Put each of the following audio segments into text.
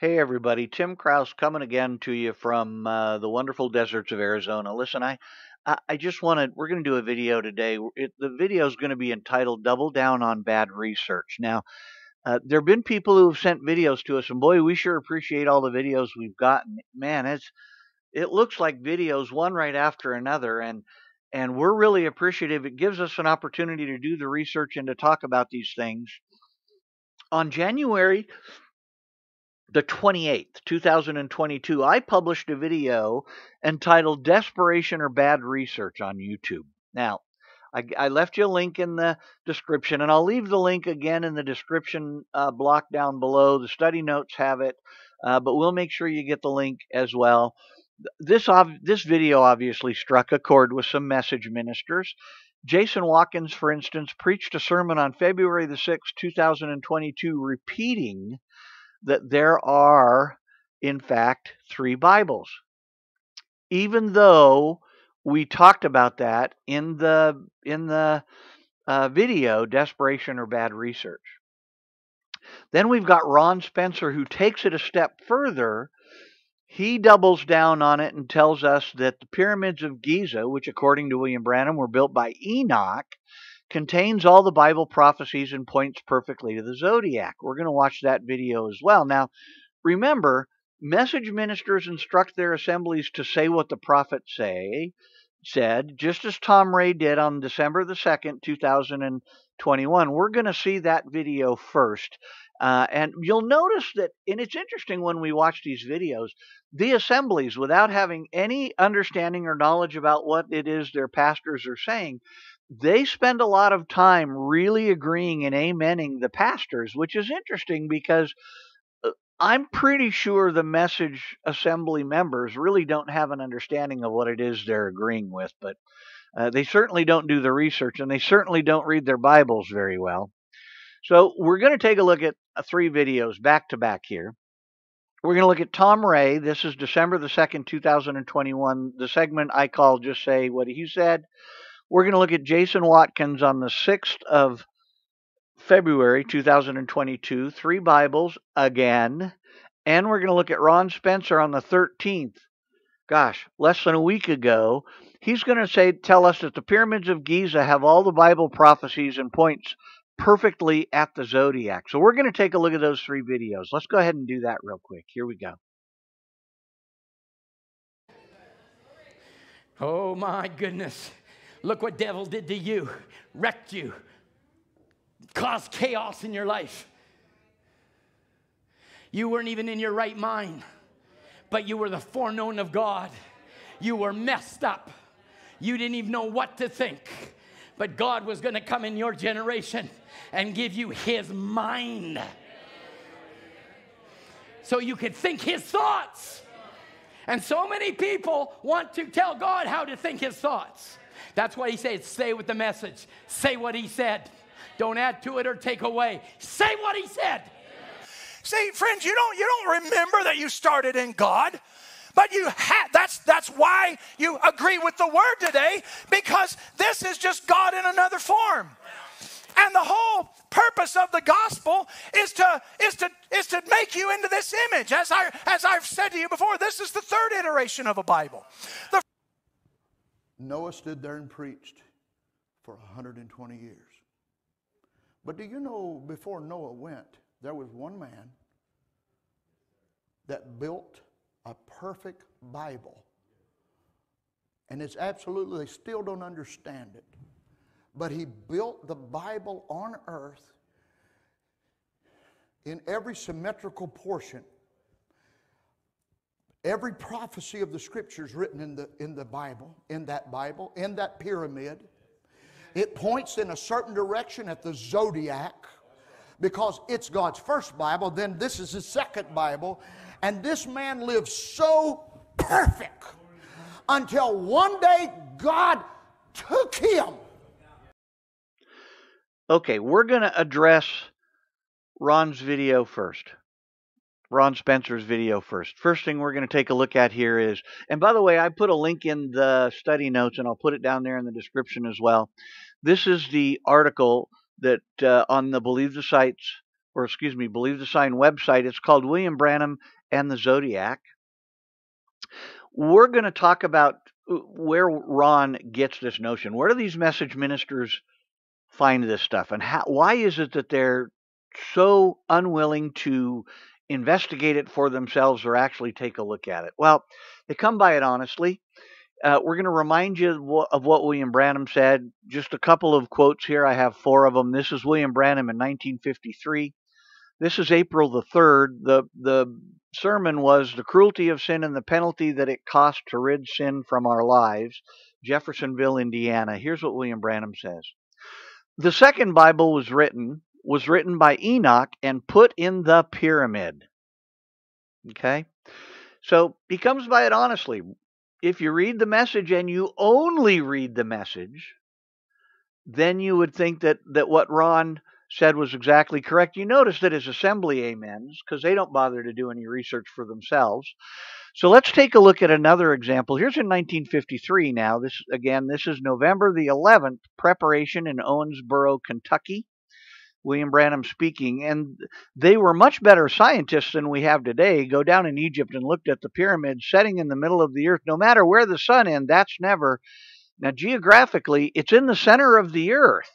Hey everybody, Tim Kraus coming again to you from uh, the wonderful deserts of Arizona. Listen, I I, just wanted we're going to do a video today. It, the video is going to be entitled "Double Down on Bad Research." Now, uh, there have been people who have sent videos to us, and boy, we sure appreciate all the videos we've gotten. Man, it's it looks like videos one right after another, and and we're really appreciative. It gives us an opportunity to do the research and to talk about these things. On January the 28th, 2022, I published a video entitled Desperation or Bad Research on YouTube. Now, I, I, left you a link in the description, and I'll leave the link again in the description uh, block down below. The study notes have it, uh, but we'll make sure you get the link as well. This, this video obviously struck a chord with some message ministers. Jason Watkins, for instance, preached a sermon on February the 6th, 2022, repeating that there are, in fact, three Bibles. Even though we talked about that in the in the uh, video, desperation or bad research. Then we've got Ron Spencer who takes it a step further. He doubles down on it and tells us that the pyramids of Giza, which according to William Branham were built by Enoch, contains all the Bible prophecies and points perfectly to the zodiac. We're going to watch that video as well. Now, remember, message ministers instruct their assemblies to say what the prophets say, said, just as Tom Rae did on December the 2nd, 2021. We're going to see that video first. Uh, and you'll notice that, and it's interesting when we watch these videos, the assemblies, without having any understanding or knowledge about what it is their pastors are saying, they spend a lot of time really agreeing and amening the pastors, which is interesting because uh, I'm pretty sure the message assembly members really don't have an understanding of what it is they're agreeing with, but uh, they certainly don't do the research and they certainly don't read their Bibles very well. So we're going to take a look at uh, three videos back to back here. We're going to look at Tom Rae. This is December the 2nd, 2021. The segment I call Just Say What He Said. We're going to look at Jason Watkins on the 6th of February 2022, three Bibles again. And we're going to look at Ron Spencer on the 13th. Gosh, less than a week ago. He's going to say tell us that the pyramids of Giza have all the Bible prophecies and points perfectly at the zodiac. So we're going to take a look at those three videos. Let's go ahead and do that real quick. Here we go. Oh my goodness. Look what devil did to you. Wrecked you. Caused chaos in your life. You weren't even in your right mind, but you were the foreknown of God. You were messed up. You didn't even know what to think. But God was going to come in your generation and give you his mind. So you could think his thoughts. And so many people want to tell God how to think his thoughts. That's why he says, stay with the message. Say what he said. Don't add to it or take away. Say what he said. See, friends, you don't you don't remember that you started in God. But you have that's that's why you agree with the word today, because this is just God in another form. And the whole purpose of the gospel is to is to is to make you into this image. As I as I've said to you before, this is the third iteration of a Bible. The Noah stood there and preached for 120 years. But do you know before Noah went, there was one man that built a perfect Bible. And it's absolutely, they still don't understand it. But he built the Bible on earth in every symmetrical portion Every prophecy of the scriptures written in the, in the Bible, in that Bible, in that pyramid, it points in a certain direction at the zodiac because it's God's first Bible, then this is his second Bible. And this man lived so perfect until one day God took him. Okay, we're going to address Ron's video first. Ron Spencer's video first. First thing we're going to take a look at here is, and by the way, I put a link in the study notes and I'll put it down there in the description as well. This is the article that uh, on the Believe the Sites or excuse me, Believe the Sign website. It's called William Branham and the Zodiac. We're going to talk about uh, where Ron gets this notion. Where do these message ministers find this stuff, and how, why is it that they're so unwilling to investigate it for themselves or actually take a look at it? Well, they come by it honestly. Uh, we're going to remind you of what William Branham said. Just a couple of quotes here. I have four of them. This is William Branham in 1953. This is April the 3rd. The, the sermon was The Cruelty of Sin and the Penalty That It Costs to Rid Sin from Our Lives, Jeffersonville, Indiana. Here's what William Branham says. The second Bible was written was written by Enoch and put in the pyramid. Okay? So he comes by it honestly if you read the message and you only read the message, then you would think that, that what Ron said was exactly correct. You notice that his assembly amens, because they don't bother to do any research for themselves. So let's take a look at another example. Here's in 1953 now. This again, this is November the 11th, preparation in Owensboro, Kentucky. William Branham speaking, and they were much better scientists than we have today. Go down in Egypt and looked at the pyramids setting in the middle of the earth, no matter where the sun is, that's never. Now, geographically, it's in the center of the earth.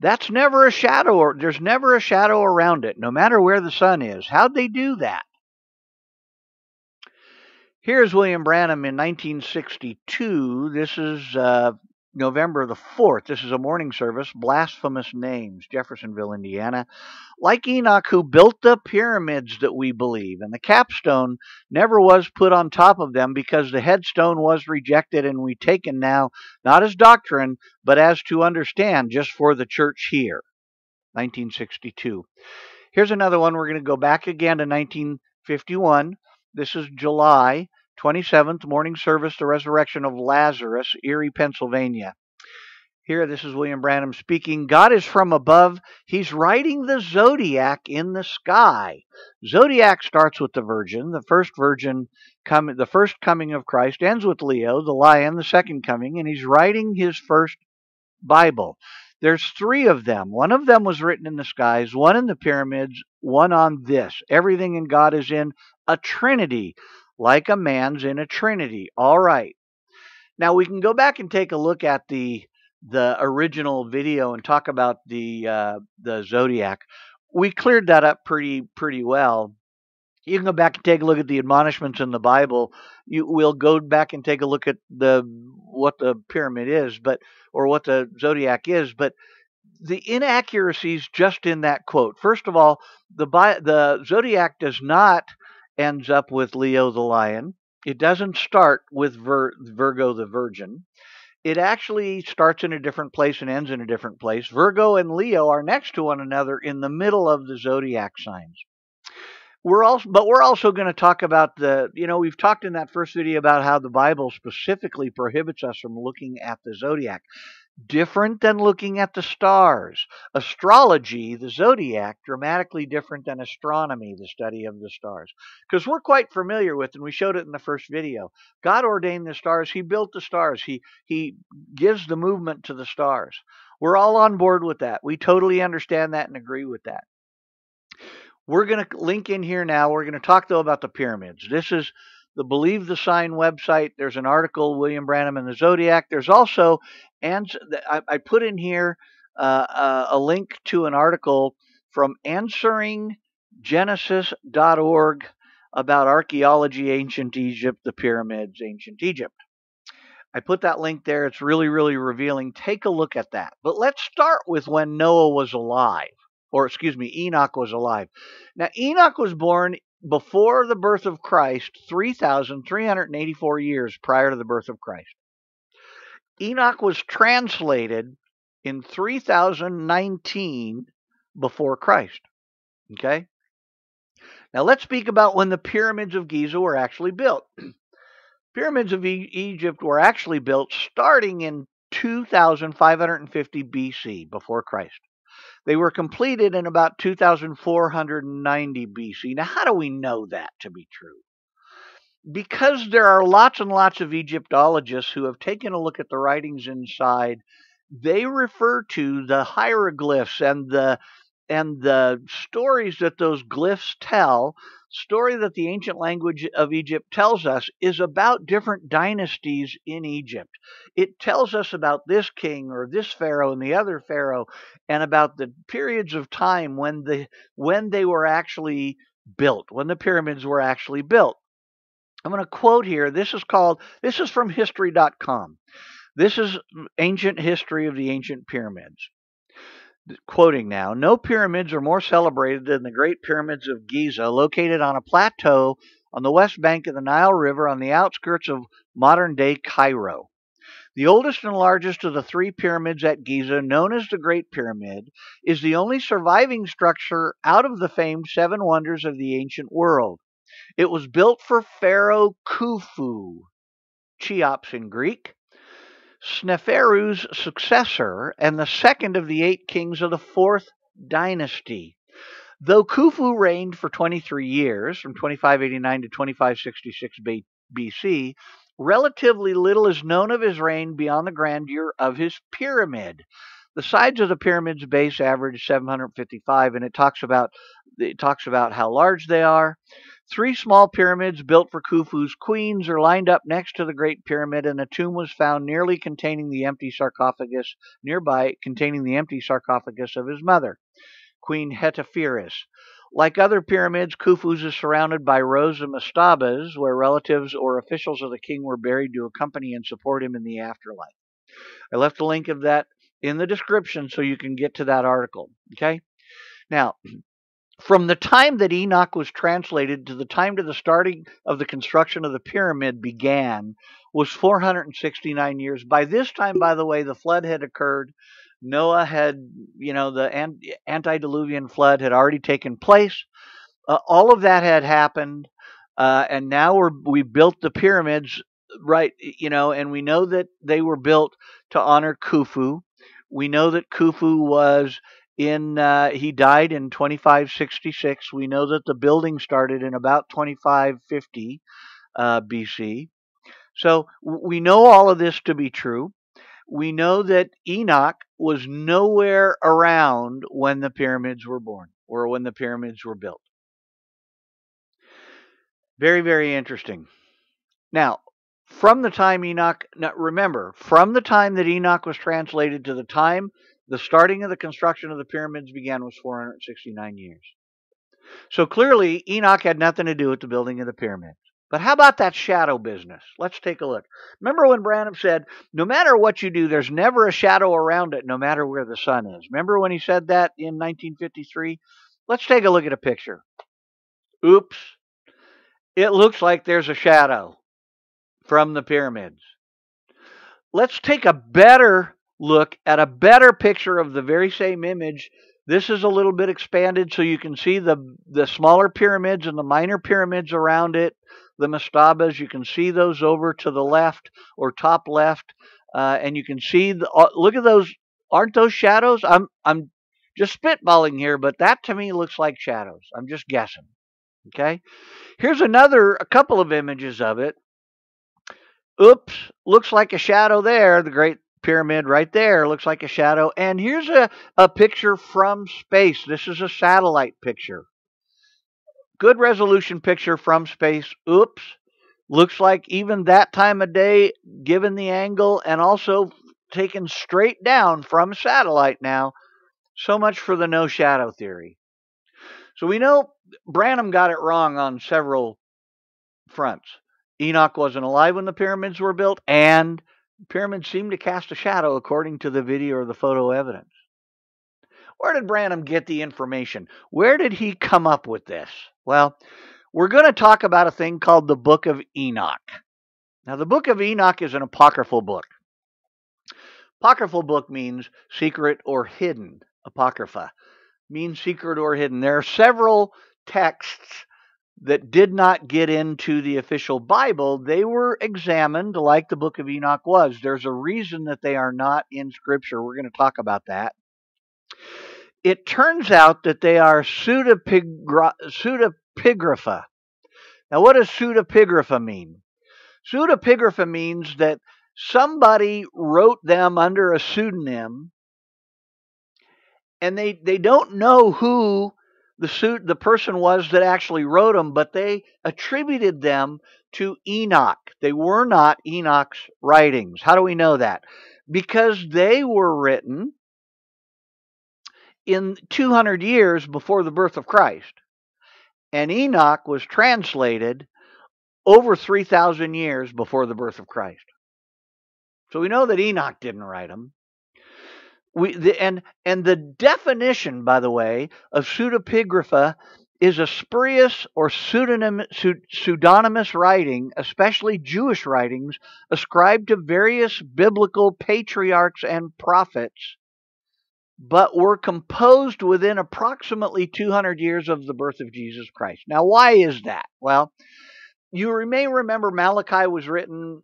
That's never a shadow, or there's never a shadow around it, no matter where the sun is. How'd they do that? Here's William Branham in 1962. This is uh, November the 4th. This is a morning service. Blasphemous names, Jeffersonville, Indiana. Like Enoch, who built the pyramids that we believe, and the capstone never was put on top of them because the headstone was rejected and we taken now, not as doctrine, but as to understand just for the church here. 1962. Here's another one. We're going to go back again to 1951. This is July. 27th morning service, the resurrection of Lazarus, Erie, Pennsylvania. Here, this is William Branham speaking. God is from above. He's riding the zodiac in the sky. Zodiac starts with the virgin. The first virgin, come, the first coming of Christ, ends with Leo, the lion, the second coming, and he's writing his first Bible. There's three of them. One of them was written in the skies, one in the pyramids, one on this. Everything in God is in a trinity like a man's in a trinity. All right. Now we can go back and take a look at the the original video and talk about the uh, the zodiac. We cleared that up pretty pretty well. You can go back and take a look at the admonishments in the Bible. You will go back and take a look at the what the pyramid is, but or what the zodiac is, but the inaccuracies just in that quote. First of all, the the zodiac does not ends up with Leo the lion. It doesn't start with Vir- Virgo the virgin. It actually starts in a different place and ends in a different place. Virgo and Leo are next to one another in the middle of the zodiac signs. We're also, but we're also going to talk about the, you know, we've talked in that first video about how the Bible specifically prohibits us from looking at the zodiac different than looking at the stars. Astrology, the zodiac, dramatically different than astronomy, the study of the stars. Because we're quite familiar with, and we showed it in the first video, God ordained the stars. He built the stars. He, he gives the movement to the stars. We're all on board with that. We totally understand that and agree with that. We're going to link in here now. We're going to talk, though, about the pyramids. This is the Believe the Sign website. There's an article, William Branham and the Zodiac. There's also, and I, I put in here uh, uh, a link to an article from answeringgenesis.org about archaeology, ancient Egypt, the pyramids, ancient Egypt. I put that link there. It's really, really revealing. Take a look at that. But let's start with when Noah was alive, or excuse me, Enoch was alive. Now, Enoch was born before the birth of Christ 3,384 years prior to the birth of Christ. Enoch was translated in 3019 before Christ. Okay? Now let's speak about when the pyramids of Giza were actually built. pyramids of e- Egypt were actually built starting in 2550 BC before Christ. They were completed in about 2490 BC. Now, how do we know that to be true? Because there are lots and lots of Egyptologists who have taken a look at the writings inside, they refer to the hieroglyphs and the and the stories that those glyphs tell, story that the ancient language of Egypt tells us is about different dynasties in Egypt. It tells us about this king or this pharaoh and the other pharaoh and about the periods of time when the when they were actually built, when the pyramids were actually built. I'm going to quote here. This is called this is from history.com. This is ancient history of the ancient pyramids quoting now, no pyramids are more celebrated than the Great Pyramids of Giza, located on a plateau on the west bank of the Nile River on the outskirts of modern day Cairo. The oldest and largest of the three pyramids at Giza, known as the Great Pyramid, is the only surviving structure out of the famed Seven Wonders of the ancient world. It was built for Pharaoh Khufu, Cheops in Greek, Sneferu's successor and the second of the eight kings of the fourth dynasty. Though Khufu reigned for 23 years, from 2589 to 2566 BC, relatively little is known of his reign beyond the grandeur of his pyramid. The sides of the pyramid's base average 755, and it talks about it talks about how large they are. Three small pyramids built for Khufu's queens are lined up next to the Great Pyramid, and a tomb was found nearly containing the empty sarcophagus nearby, containing the empty sarcophagus of his mother, Queen Hetepheres. Like other pyramids, Khufu's is surrounded by rows of mastabas, where relatives or officials of the king were buried to accompany and support him in the afterlife. I left a link of that in the description so you can get to that article. Okay? Now, from the time that Enoch was translated to the time to the starting of the construction of the pyramid began was 469 years. By this time, by the way, the flood had occurred. Noah had, you know, the antediluvian flood had already taken place. Uh, all of that had happened, uh, and now we're we built the pyramids, right? You know, and we know that they were built to honor Khufu. We know that Khufu was in uh, he died in 2566. We know that the building started in about 2550 uh, BC. So we know all of this to be true. We know that Enoch was nowhere around when the pyramids were born or when the pyramids were built. Very, very interesting. Now, from the time Enoch, now remember, from the time that Enoch was translated to the time the starting of the construction of the pyramids began was 469 years. So clearly, Enoch had nothing to do with the building of the pyramids. But how about that shadow business? Let's take a look. Remember when Branham said, no matter what you do, there's never a shadow around it, no matter where the sun is. Remember when he said that in 1953? Let's take a look at a picture. Oops. It looks like there's a shadow from the pyramids. Let's take a better look at a better picture of the very same image. This is a little bit expanded so you can see the, the smaller pyramids and the minor pyramids around it, the mastabas. You can see those over to the left or top left. Uh, and you can see, the, uh, look at those. Aren't those shadows? I'm, I'm just spitballing here, but that to me looks like shadows. I'm just guessing. Okay. Here's another, a couple of images of it. Oops, looks like a shadow there. The great pyramid right there looks like a shadow. And here's a, a picture from space. This is a satellite picture. Good resolution picture from space. Oops. Looks like even that time of day, given the angle, and also taken straight down from satellite now. So much for the no shadow theory. So we know Branham got it wrong on several fronts. Enoch wasn't alive when the pyramids were built, and the pyramids seem to cast a shadow according to the video or the photo evidence. Where did Branham get the information? Where did he come up with this? Well, we're going to talk about a thing called the Book of Enoch. Now, the Book of Enoch is an apocryphal book. Apocryphal book means secret or hidden. Apocrypha means secret or hidden. There are several texts that did not get into the official Bible, they were examined like the book of Enoch was. There's a reason that they are not in Scripture. We're going to talk about that. It turns out that they are pseudepigra- pseudepigrapha. Now, what does pseudepigrapha mean? Pseudepigrapha means that somebody wrote them under a pseudonym and they they don't know who the suit the person was that actually wrote them, but they attributed them to Enoch. They were not Enoch's writings. How do we know that? Because they were written in 200 years before the birth of Christ. And Enoch was translated over 3,000 years before the birth of Christ. So we know that Enoch didn't write them. We, the, and, and the definition, by the way, of pseudepigrapha is a spurious or pseudonym, pseudonymous writing, especially Jewish writings, ascribed to various biblical patriarchs and prophets, but were composed within approximately 200 years of the birth of Jesus Christ. Now, why is that? Well, you may remember Malachi was written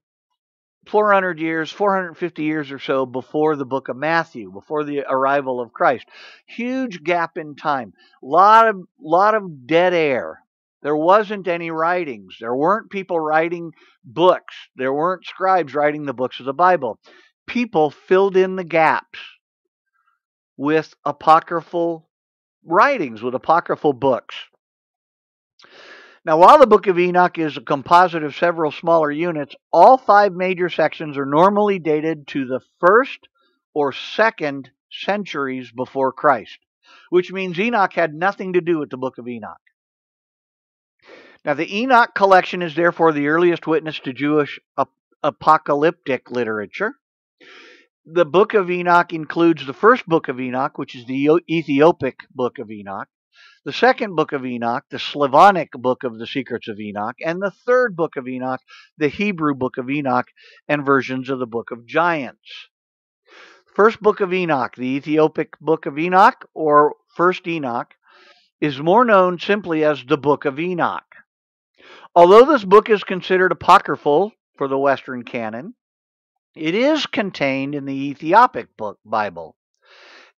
400 years, 450 years or so before the book of Matthew, before the arrival of Christ. Huge gap in time. Lot of lot of dead air. There wasn't any writings. There weren't people writing books. There weren't scribes writing the books of the Bible. People filled in the gaps with apocryphal writings, with apocryphal books. Now, while the Book of Enoch is a composite of several smaller units, all five major sections are normally dated to the first or second centuries before Christ, which means Enoch had nothing to do with the Book of Enoch. Now, the Enoch collection is therefore the earliest witness to Jewish ap- apocalyptic literature. The Book of Enoch includes the first Book of Enoch, which is the Ethiopic Book of Enoch, the second book of Enoch, the Slavonic book of the secrets of Enoch, and the third book of Enoch, the Hebrew book of Enoch, and versions of the book of Giants. First book of Enoch, the Ethiopic book of Enoch, or First Enoch, is more known simply as the book of Enoch. Although this book is considered apocryphal for the Western canon, it is contained in the Ethiopic book Bible.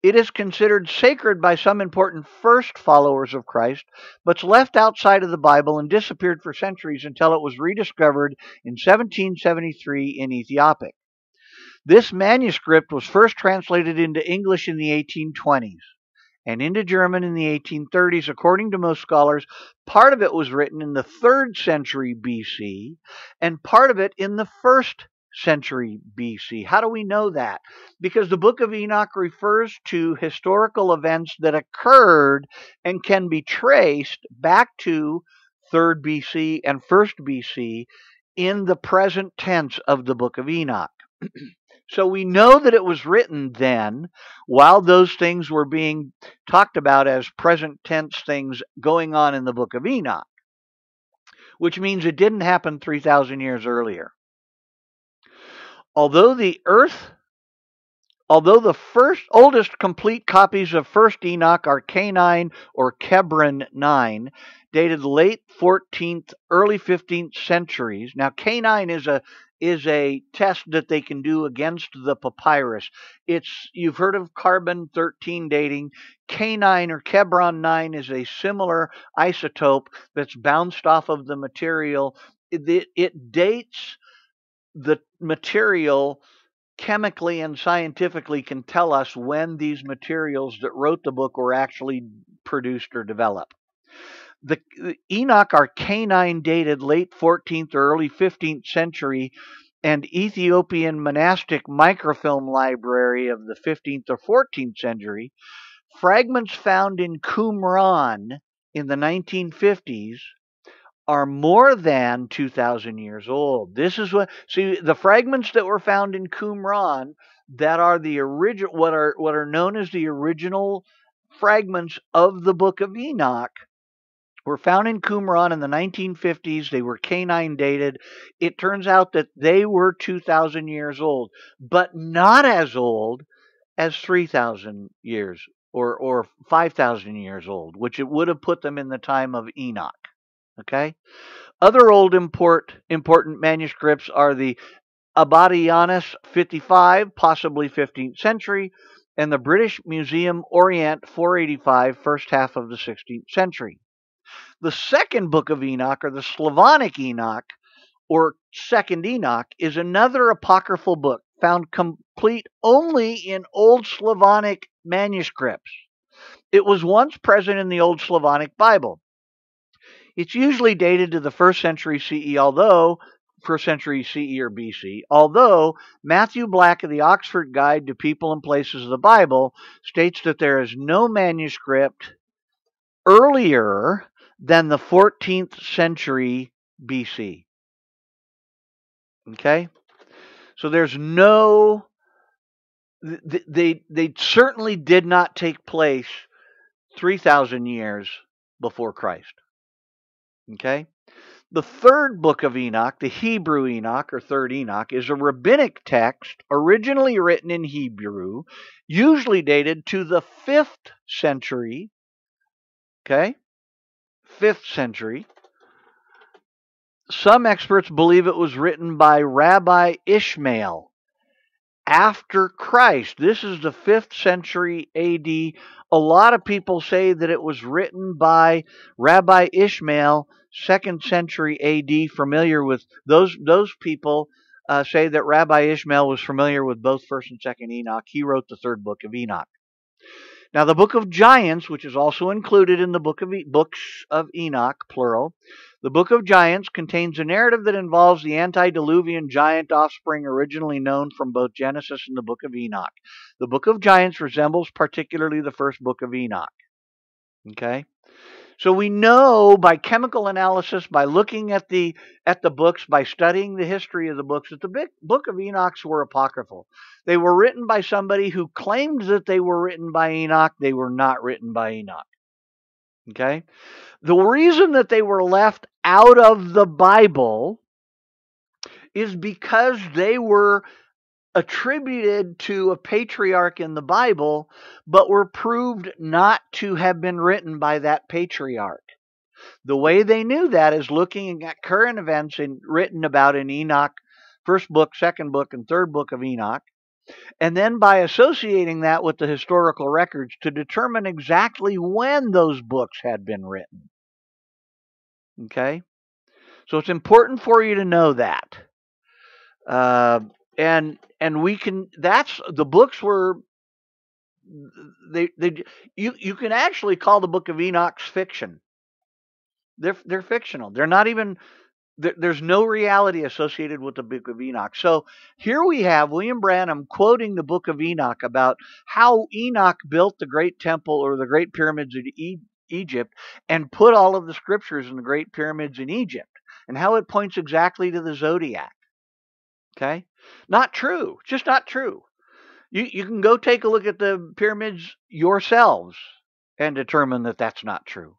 It is considered sacred by some important first followers of Christ, but's left outside of the Bible and disappeared for centuries until it was rediscovered in 1773 in Ethiopic. This manuscript was first translated into English in the 1820s and into German in the 1830s. According to most scholars, part of it was written in the 3rd century BC and part of it in the 1st century BC. How do we know that? Because the book of Enoch refers to historical events that occurred and can be traced back to 3rd BC and 1st BC in the present tense of the book of Enoch. so we know that it was written then while those things were being talked about as present tense things going on in the book of Enoch, which means it didn't happen 3,000 years earlier. Although the earth although the first oldest complete copies of first Enoch are K9 or Kebran 9, dated late 14th, early 15th centuries. Now K9 is a is a test that they can do against the papyrus. It's you've heard of carbon 13 dating. K9 or Kebran 9 is a similar isotope that's bounced off of the material. It, it dates the material chemically and scientifically can tell us when these materials that wrote the book were actually produced or developed. The, the Enoch are K9 dated late 14th or early 15th century and Ethiopian monastic microfilm library of the 15th or 14th century. Fragments found in Qumran in the 1950s are more than 2,000 years old. This is what, see, the fragments that were found in Qumran that are the original, what are, what are known as the original fragments of the book of Enoch were found in Qumran in the 1950s. They were K9 dated. It turns out that they were 2,000 years old, but not as old as 3,000 years or, or 5,000 years old, which it would have put them in the time of Enoch. Okay. Other old import, important manuscripts are the Abbadianus 55, possibly 15th century, and the British Museum Orient 485, first half of the 16th century. The second book of Enoch, or the Slavonic Enoch, or Second Enoch, is another apocryphal book found complete only in Old Slavonic manuscripts. It was once present in the Old Slavonic Bible. It's usually dated to the first century CE, although first century CE or BC, although Matthew Black of the Oxford Guide to People and Places of the Bible states that there is no manuscript earlier than the 14th century BC. Okay? So there's no they they certainly did not take place 3000 years before Christ. Okay? The third book of Enoch, the Hebrew Enoch or third Enoch, is a rabbinic text originally written in Hebrew, usually dated to the 5th century. Okay? 5th century. Some experts believe it was written by Rabbi Ishmael after Christ. This is the 5th century AD. A lot of people say that it was written by Rabbi Ishmael, 2nd century AD. Familiar with those those people uh, say that Rabbi Ishmael was familiar with both 1st and 2nd Enoch. He wrote the third book of Enoch. Now, the book of Giants, which is also included in the book of e- books of Enoch, plural, the book of Giants contains a narrative that involves the antediluvian giant offspring originally known from both Genesis and the book of Enoch. The book of Giants resembles particularly the first book of Enoch. Okay? So we know by chemical analysis, by looking at the at the books, by studying the history of the books, that the book of Enoch's were apocryphal. They were written by somebody who claimed that they were written by Enoch. They were not written by Enoch. Okay? The reason that they were left out of the Bible is because they were attributed to a patriarch in the Bible, but were proved not to have been written by that patriarch. The way they knew that is looking at current events in, written about in Enoch, first book, second book, and third book of Enoch, and then by associating that with the historical records to determine exactly when those books had been written. Okay? So it's important for you to know that. Uh, and and we can that's the books were they they you you can actually call the book of Enoch's fiction. They're they're fictional. They're not even there, there's no reality associated with the book of Enoch. So here we have William Branham quoting the book of Enoch about how Enoch built the great temple or the great pyramids in e- Egypt and put all of the scriptures in the great pyramids in Egypt and how it points exactly to the zodiac. Okay? Not true. Just not true. You, you can go take a look at the pyramids yourselves and determine that that's not true.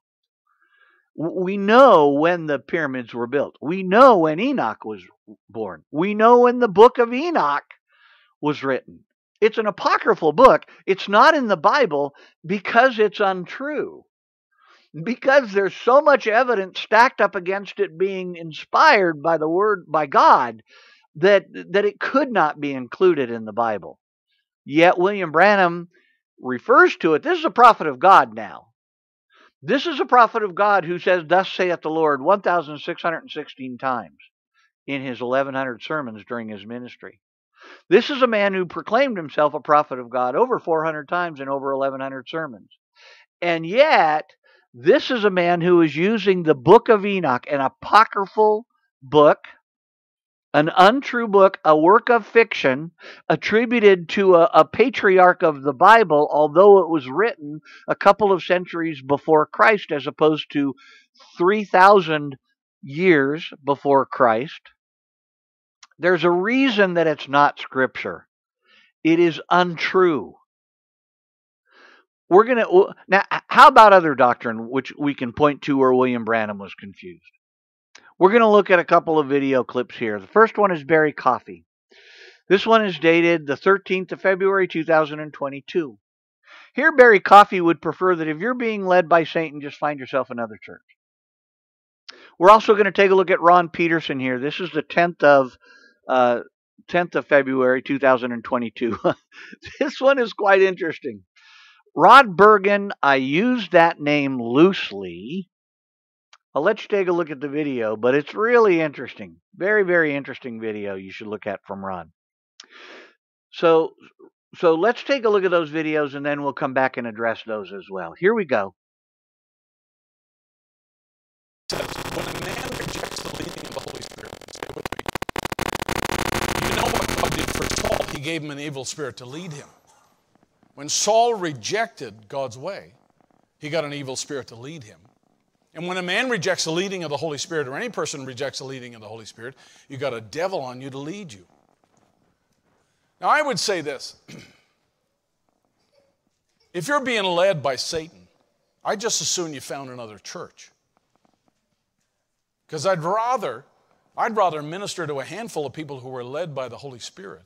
We know when the pyramids were built. We know when Enoch was born. We know when the book of Enoch was written. It's an apocryphal book. It's not in the Bible because it's untrue. Because there's so much evidence stacked up against it being inspired by the word by God that that it could not be included in the Bible. Yet William Branham refers to it. This is a prophet of God now. This is a prophet of God who says, Thus saith the Lord, 1,616 times in his 1,100 sermons during his ministry. This is a man who proclaimed himself a prophet of God over 400 times in over 1,100 sermons. And yet, this is a man who is using the book of Enoch, an apocryphal book an untrue book, a work of fiction attributed to a, a, patriarch of the Bible, although it was written a couple of centuries before Christ as opposed to 3,000 years before Christ. There's a reason that it's not scripture. It is untrue. We're going to now how about other doctrine which we can point to where William Branham was confused? We're going to look at a couple of video clips here. The first one is Barry Coffey. This one is dated the 13th of February 2022. Here, Barry Coffey would prefer that if you're being led by Satan, just find yourself another church. We're also going to take a look at Ron Peterson here. This is the 10th of uh, 10th of February 2022. this one is quite interesting. Rod Bergen, I use that name loosely Uh, I'll let you take a look at the video, but it's really interesting. Very, very interesting video you should look at from Ron. So, so let's take a look at those videos and then we'll come back and address those as well. Here we go. when a man rejects the leading of the Holy Spirit, stay with me. You know what God did for Saul? He gave him an evil spirit to lead him. When Saul rejected God's way, he got an evil spirit to lead him. And when a man rejects the leading of the Holy Spirit, or any person rejects the leading of the Holy Spirit, you've got a devil on you to lead you. Now, I would say this if you're being led by Satan, I just assume you found another church. Because I'd rather, I'd rather minister to a handful of people who were led by the Holy Spirit.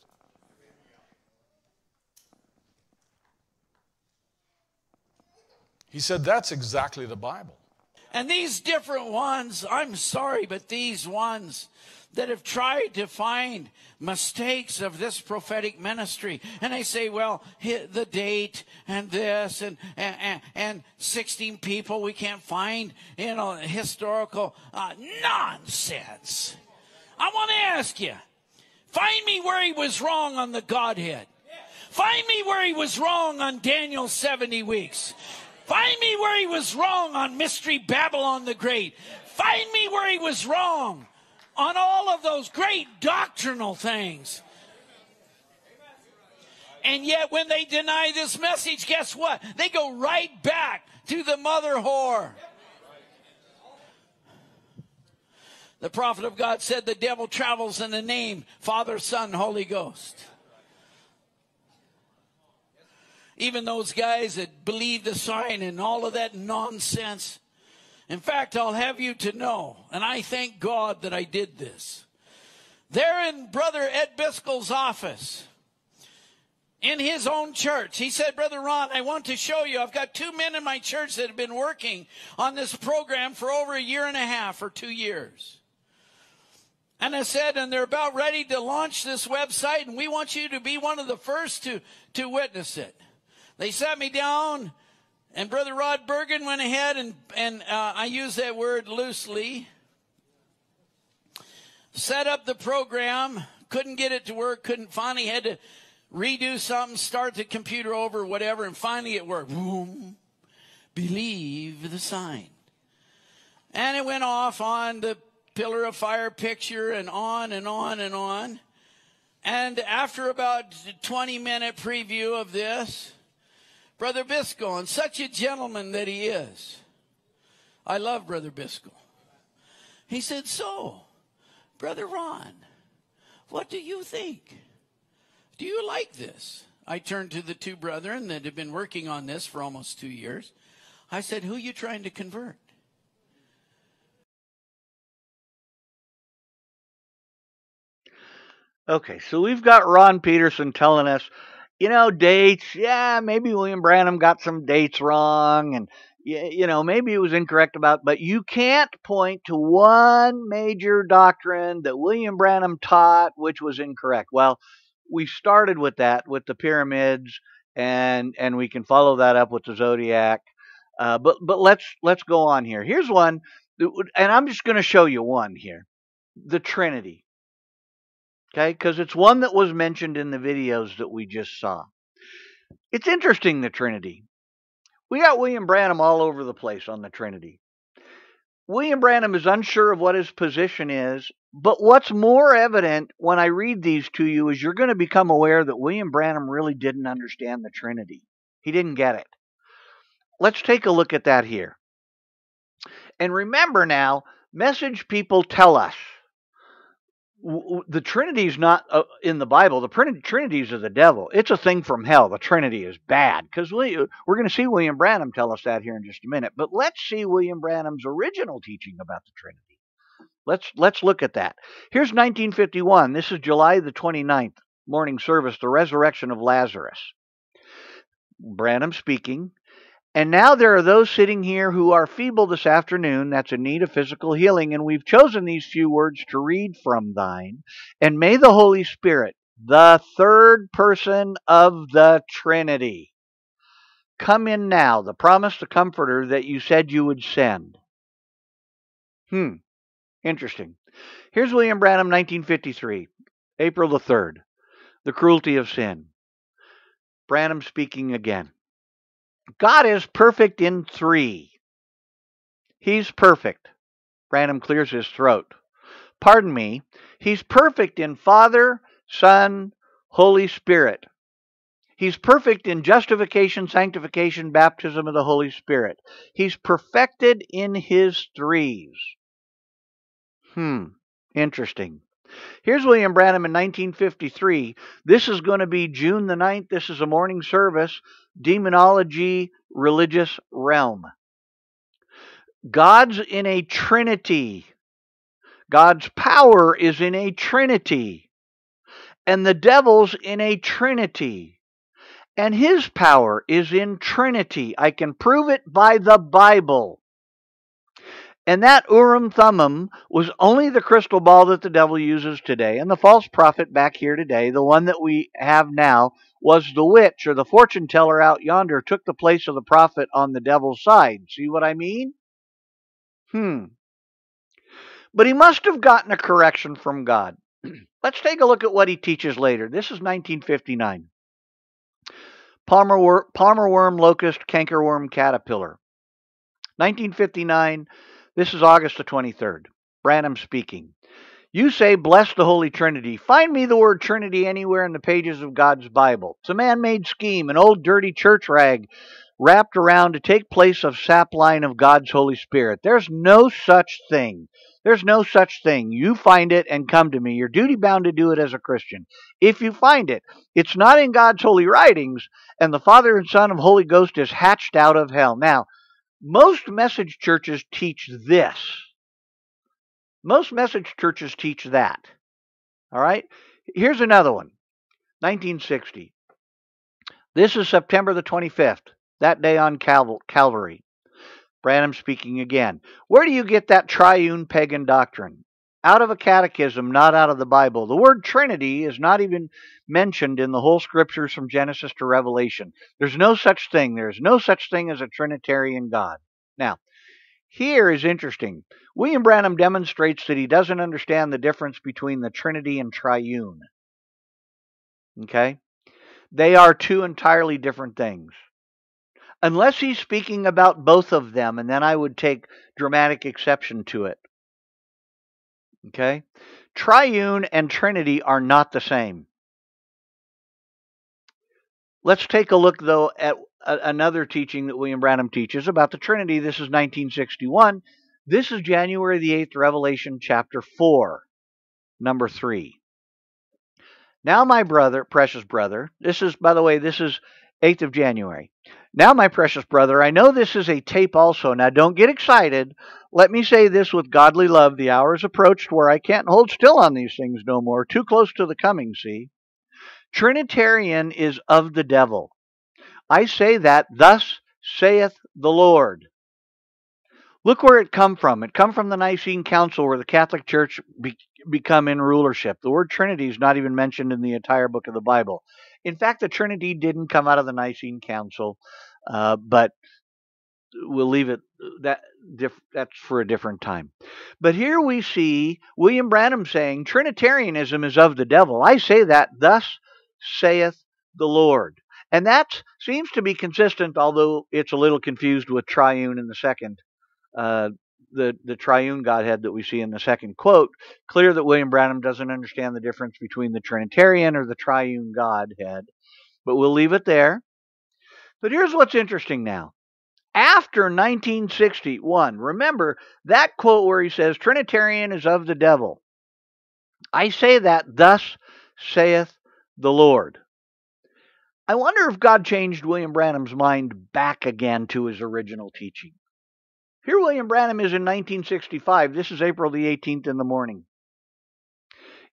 He said that's exactly the Bible. And these different ones, I'm sorry, but these ones that have tried to find mistakes of this prophetic ministry. And they say, well, the date and this and, and, and 16 people we can't find, you know, historical uh, nonsense. I want to ask you, find me where he was wrong on the Godhead. Find me where he was wrong on Daniel's 70 weeks. Find me where he was wrong on Mystery Babylon the Great. Find me where he was wrong on all of those great doctrinal things. And yet, when they deny this message, guess what? They go right back to the mother whore. The prophet of God said the devil travels in the name Father, Son, Holy Ghost. Even those guys that believe the sign and all of that nonsense. In fact, I'll have you to know, and I thank God that I did this. There in Brother Ed Biscoe's office, in his own church. He said, Brother Ron, I want to show you. I've got two men in my church that have been working on this program for over a year and a half or two years. And I said, and they're about ready to launch this website, and we want you to be one of the first to, to witness it. They sat me down, and Brother Rod Bergen went ahead and, and uh, I use that word loosely. Set up the program, couldn't get it to work, couldn't finally had to redo something, start the computer over, whatever, and finally it worked. Boom. Believe the sign. And it went off on the pillar of fire picture and on and on and on. And after about 20 minute preview of this, Brother Biscoe, and such a gentleman that he is. I love Brother Biscoe. He said, So, Brother Ron, what do you think? Do you like this? I turned to the two brethren that had been working on this for almost two years. I said, Who are you trying to convert? Okay, so we've got Ron Peterson telling us you know, dates. Yeah, maybe William Branham got some dates wrong, and you know, maybe it was incorrect about. But you can't point to one major doctrine that William Branham taught which was incorrect. Well, we started with that with the pyramids, and and we can follow that up with the zodiac. Uh, but but let's let's go on here. Here's one, and I'm just going to show you one here, the Trinity. Okay, because it's one that was mentioned in the videos that we just saw. It's interesting, the Trinity. We got William Branham all over the place on the Trinity. William Branham is unsure of what his position is, but what's more evident when I read these to you is you're going to become aware that William Branham really didn't understand the Trinity. He didn't get it. Let's take a look at that here. And remember now, message people tell us the Trinity is not uh, in the Bible. The printed Trinities are the devil. It's a thing from hell. The Trinity is bad because we, we're going to see William Branham tell us that here in just a minute. But let's see William Branham's original teaching about the Trinity. Let's let's look at that. Here's 1951. This is July the 29th, morning service, the resurrection of Lazarus. Branham speaking. And now there are those sitting here who are feeble this afternoon, that's in need of physical healing, and we've chosen these few words to read from thine. And may the Holy Spirit, the third person of the Trinity, come in now, the promised comforter that you said you would send. Hmm, interesting. Here's William Branham, 1953, April the 3rd, The Cruelty of Sin. Branham speaking again. God is perfect in three. He's perfect. Branham clears his throat. Pardon me. He's perfect in Father, Son, Holy Spirit. He's perfect in justification, sanctification, baptism of the Holy Spirit. He's perfected in his threes. Hmm, interesting. Here's William Branham in 1953. This is going to be June the 9th. This is a morning service, Demonology, Religious Realm. God's in a trinity. God's power is in a trinity. And the devil's in a trinity. And his power is in trinity. I can prove it by the Bible. And that Urim Thummim was only the crystal ball that the devil uses today. And the false prophet back here today, the one that we have now, was the witch or the fortune teller out yonder, took the place of the prophet on the devil's side. See what I mean? Hmm. But he must have gotten a correction from God. Let's take a look at what he teaches later. This is 1959. Palmer, wor- palmer worm, locust, cankerworm, caterpillar. 1959. This is August the 23rd. Branham speaking. You say, Bless the Holy Trinity. Find me the word Trinity anywhere in the pages of God's Bible. It's a man made scheme, an old dirty church rag wrapped around to take place of sapline of God's Holy Spirit. There's no such thing. There's no such thing. You find it and come to me. You're duty bound to do it as a Christian. If you find it, it's not in God's holy writings, and the Father and Son of Holy Ghost is hatched out of hell. Now, most message churches teach this. Most message churches teach that. All right? Here's another one 1960. This is September the 25th, that day on Cal- Calvary. Branham speaking again. Where do you get that triune pagan doctrine? Out of a catechism, not out of the Bible. The word Trinity is not even mentioned in the whole scriptures from Genesis to Revelation. There's no such thing. There's no such thing as a Trinitarian God. Now, here is interesting. William Branham demonstrates that he doesn't understand the difference between the Trinity and triune. Okay? They are two entirely different things. Unless he's speaking about both of them, and then I would take dramatic exception to it. Okay? Triune and Trinity are not the same. Let's take a look, though, at a, another teaching that William Branham teaches about the Trinity. This is 1961. This is January the 8th, Revelation chapter 4, number 3. Now, my brother, precious brother, this is, by the way, this is 8th of January. Now, my precious brother, I know this is a tape also. Now, don't get excited. Let me say this with godly love. The hour is approached where I can't hold still on these things no more. Too close to the coming, see? Trinitarian is of the devil. I say that, thus saith the Lord. Look where it come from. It come from the Nicene Council where the Catholic Church be, become in rulership. The word Trinity is not even mentioned in the entire book of the Bible. In fact, the Trinity didn't come out of the Nicene Council, uh, but we'll leave it that diff, that's for a different time. But here we see William Branham saying Trinitarianism is of the devil. I say that, thus saith the Lord. And that seems to be consistent, although it's a little confused with triune in the second uh, the, the triune Godhead that we see in the second quote, clear that William Branham doesn't understand the difference between the Trinitarian or the triune Godhead. But we'll leave it there. But here's what's interesting now. After 1961, remember that quote where he says, Trinitarian is of the devil. I say that, thus saith the Lord. I wonder if God changed William Branham's mind back again to his original teaching. Here, William Branham is in 1965. This is April the 18th in the morning.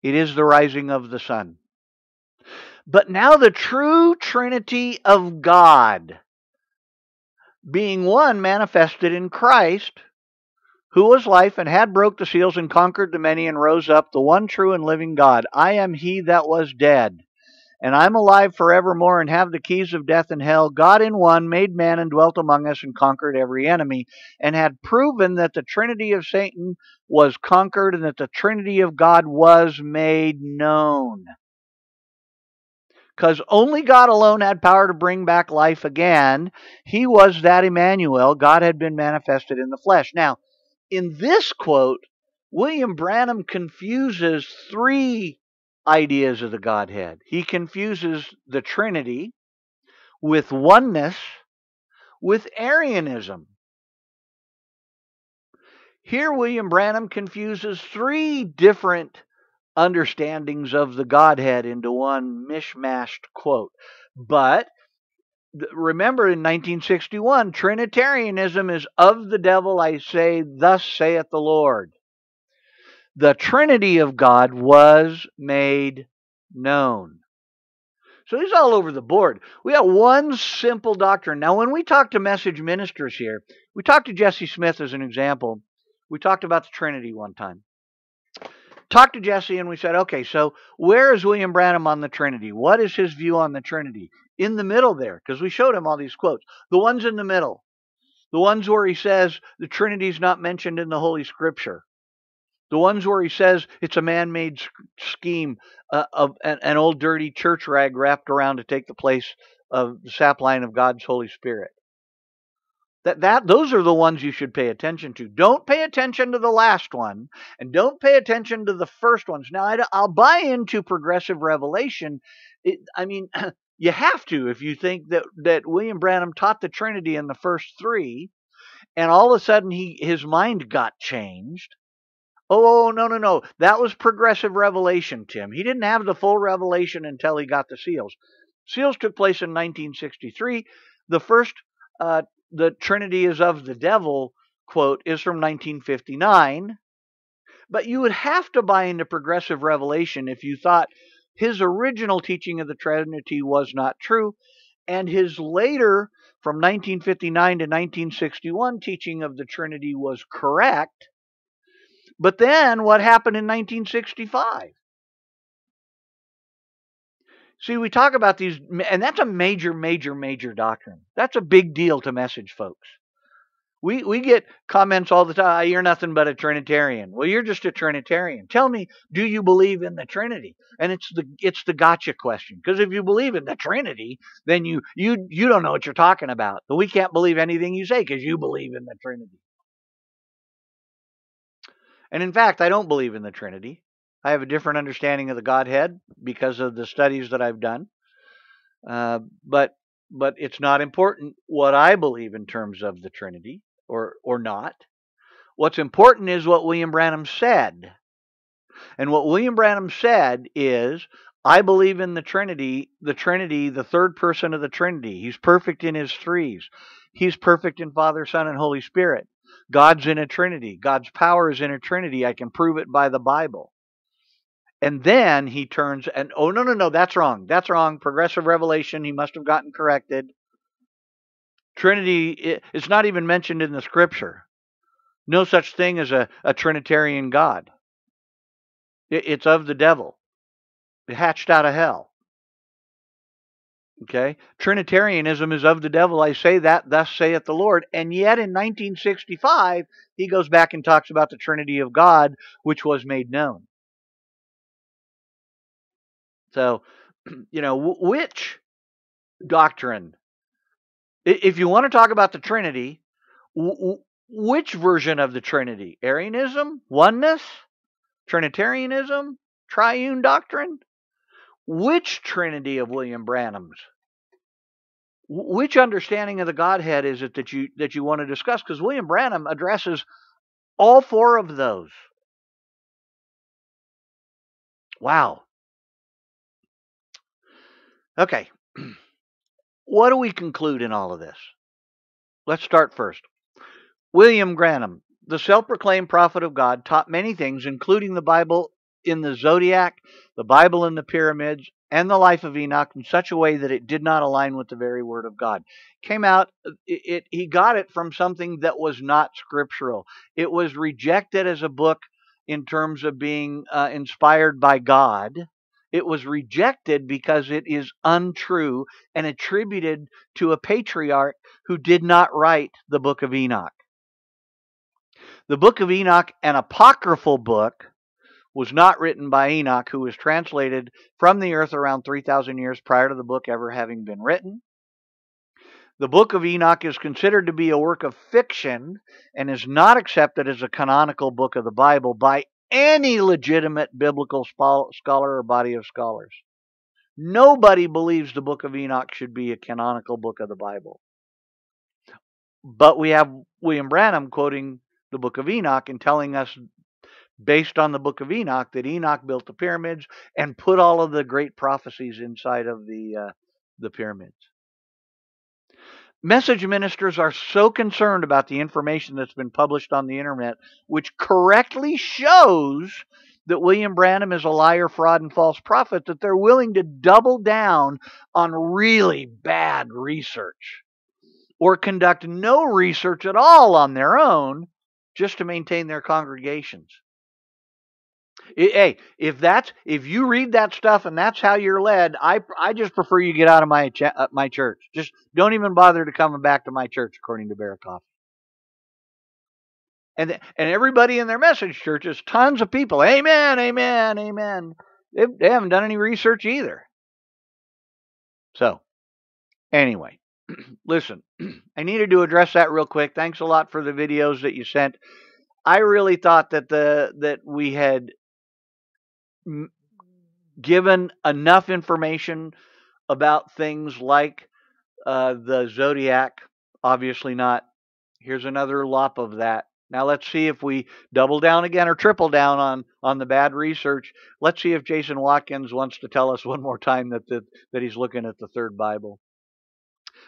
It is the rising of the sun. But now the true Trinity of God, being one manifested in Christ, who was life and had broke the seals and conquered the many and rose up, the one true and living God. I am he that was dead and I'm alive forevermore and have the keys of death and hell. God in one made man and dwelt among us and conquered every enemy, and had proven that the Trinity of Satan was conquered and that the Trinity of God was made known. because only God alone had power to bring back life again. He was that Emmanuel. God had been manifested in the flesh. Now, in this quote, William Branham confuses three ideas of the Godhead. He confuses the Trinity with oneness with Arianism. Here, William Branham confuses three different understandings of the Godhead into one mishmashed quote. But remember in 1961, Trinitarianism is of the devil, I say, thus saith the Lord. The Trinity of God was made known. So he's all over the board. We have one simple doctrine. Now, when we talk to message ministers here, we talked to Jesse Smith as an example. We talked about the Trinity one time. Talked to Jesse and we said, okay, so where is William Branham on the Trinity? What is his view on the Trinity? In the middle there, because we showed him all these quotes. The ones in the middle, the ones where he says the Trinity is not mentioned in the Holy Scripture. The ones where he says it's a man made scheme uh, of an, an, old dirty church rag wrapped around to take the place of the sapline of God's Holy Spirit. That, that those are the ones you should pay attention to. Don't pay attention to the last one, and don't pay attention to the first ones. Now, I, will buy into progressive revelation. It, I mean, you have to if you think that that William Branham taught the Trinity in the first three, and all of a sudden he his mind got changed Oh, no, no, no. That was progressive revelation, Tim. He didn't have the full revelation until he got the seals. Seals took place in 1963. The first, uh, the Trinity is of the devil quote, is from 1959. But you would have to buy into progressive revelation if you thought his original teaching of the Trinity was not true, and his later, from 1959 to 1961, teaching of the Trinity was correct but then what happened in 1965? See, we talk about these, and that's a major, major, major doctrine. That's a big deal to message folks. We we get comments all the time. Ah, you're nothing but a Trinitarian. Well, you're just a Trinitarian. Tell me, do you believe in the Trinity? And it's the it's the gotcha question. Because if you believe in the Trinity, then you you you don't know what you're talking about. But we can't believe anything you say because you believe in the Trinity. And in fact, I don't believe in the Trinity. I have a different understanding of the Godhead because of the studies that I've done. Uh, but but it's not important what I believe in terms of the Trinity or or not. What's important is what William Branham said. And what William Branham said is I believe in the Trinity, the Trinity, the third person of the Trinity. He's perfect in his threes. He's perfect in Father, Son, and Holy Spirit. God's in a Trinity. God's power is in a Trinity. I can prove it by the Bible. And then he turns and, oh, no, no, no, that's wrong. That's wrong. Progressive revelation. He must have gotten corrected. Trinity, it's not even mentioned in the scripture. No such thing as a, a Trinitarian God. It's of the devil, hatched out of hell. Okay? Trinitarianism is of the devil. I say that, thus saith the Lord. And yet in 1965, he goes back and talks about the Trinity of God, which was made known. So, you know, which doctrine, if you want to talk about the Trinity, which version of the Trinity? Arianism? Oneness? Trinitarianism? Triune doctrine? Which Trinity of William Branham's? Which understanding of the Godhead is it that you that you want to discuss? Because William Branham addresses all four of those. Wow. Okay. What do we conclude in all of this? Let's start first. William Branham, the self proclaimed prophet of God, taught many things, including the Bible in the zodiac, the Bible in the pyramids, and the life of Enoch in such a way that it did not align with the very word of God. Came out, it, it, he got it from something that was not scriptural. It was rejected as a book in terms of being uh, inspired by God. It was rejected because it is untrue and attributed to a patriarch who did not write the book of Enoch. The book of Enoch, an apocryphal book, was not written by Enoch, who was translated from the earth around 3,000 years prior to the book ever having been written. The book of Enoch is considered to be a work of fiction and is not accepted as a canonical book of the Bible by any legitimate biblical scholar or body of scholars. Nobody believes the book of Enoch should be a canonical book of the Bible. But we have William Branham quoting the book of Enoch and telling us, based on the book of Enoch, that Enoch built the pyramids and put all of the great prophecies inside of the, uh, the pyramids. Message ministers are so concerned about the information that's been published on the internet, which correctly shows that William Branham is a liar, fraud, and false prophet, that they're willing to double down on really bad research or conduct no research at all on their own just to maintain their congregations. Hey, if that's if you read that stuff and that's how you're led, I I just prefer you get out of my uh, my church. Just don't even bother to come back to my church, according to Barry Coffey. And and everybody in their message churches, tons of people, amen, amen, amen. They, they haven't done any research either. So, anyway, listen, I needed to address that real quick. Thanks a lot for the videos that you sent. I really thought that the that we had given enough information about things like uh, the zodiac. Obviously not. Here's another lop of that. Now let's see if we double down again or triple down on on the bad research. Let's see if Jason Watkins wants to tell us one more time that that, that he's looking at the third Bible.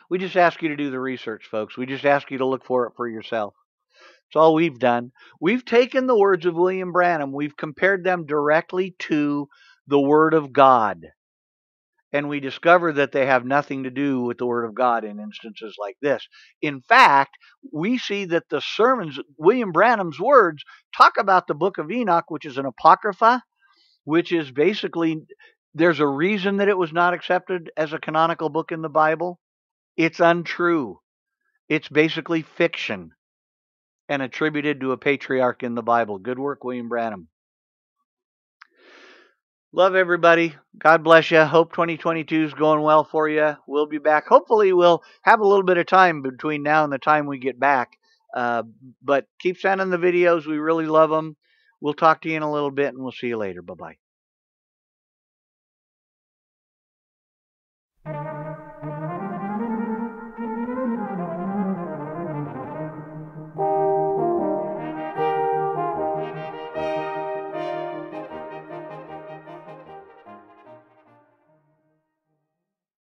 We just ask you to do the research, folks. We just ask you to look for it for yourself. That's all we've done. We've taken the words of William Branham, we've compared them directly to the Word of God. And we discover that they have nothing to do with the Word of God in instances like this. In fact, we see that the sermons, William Branham's words, talk about the book of Enoch, which is an apocrypha, which is basically, there's a reason that it was not accepted as a canonical book in the Bible. It's untrue. It's basically fiction and attributed to a patriarch in the Bible. Good work, William Branham. Love everybody. God bless you. Hope 2022 is going well for you. We'll be back. Hopefully, we'll have a little bit of time between now and the time we get back. Uh, but keep sending the videos. We really love them. We'll talk to you in a little bit and we'll see you later. Bye bye.